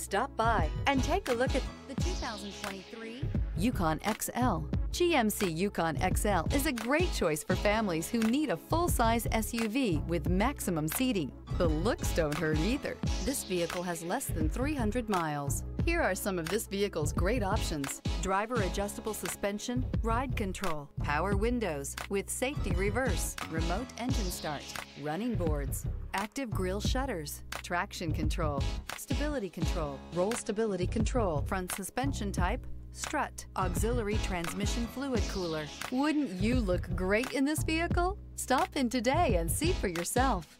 Stop by and take a look at the 2023 Yukon XL. GMC Yukon XL is a great choice for families who need a full-size SUV with maximum seating. The looks don't hurt either. This vehicle has less than 300 miles. Here are some of this vehicle's great options. Driver adjustable suspension, ride control, power windows with safety reverse, remote engine start, running boards, active grille shutters, traction control, stability control, roll stability control, front suspension type, strut, auxiliary transmission fluid cooler. Wouldn't you look great in this vehicle? Stop in today and see for yourself.